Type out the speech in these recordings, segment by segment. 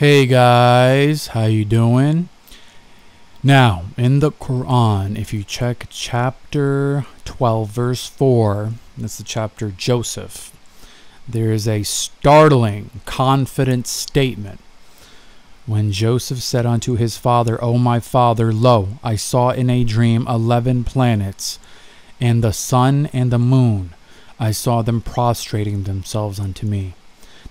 Hey guys, how you doing? Now, in the Quran, if you check chapter 12 verse 4, that's the chapter Joseph. There is a startling, confident statement. When Joseph said unto his father, O my father, lo, I saw in a dream eleven planets, and the sun and the moon. I saw them prostrating themselves unto me.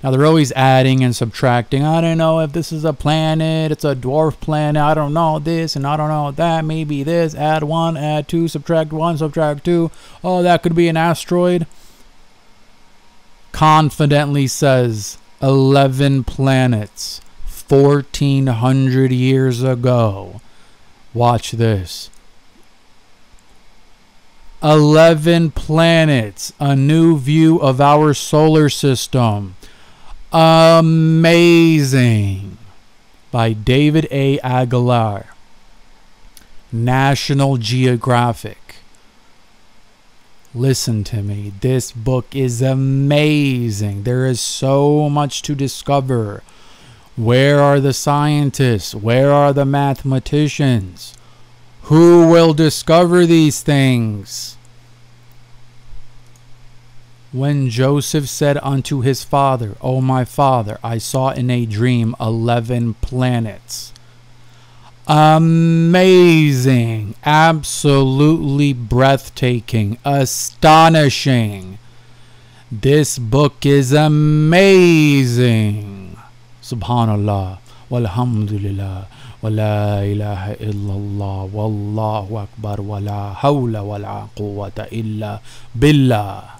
Now they're always adding and subtracting. I don't know if this is a planet, it's a dwarf planet. I don't know this and I don't know that. Maybe this. Add one, add two, subtract one, subtract two. Oh, that could be an asteroid. Confidently says 11 planets 1400 years ago. Watch this. 11 planets, a new view of our solar system. Amazing by David A. Aguilar. National Geographic. Listen to me. This book is amazing. There is so much to discover. Where are the scientists? Where are the mathematicians? Who will discover these things? When Joseph said unto his father, O my father, I saw in a dream eleven planets. Amazing, absolutely breathtaking, astonishing. This book is amazing. Subhanallah, walhamdulillah, wa la ilaha illallah, wallahu akbar, la hawla la quwwata illa billah.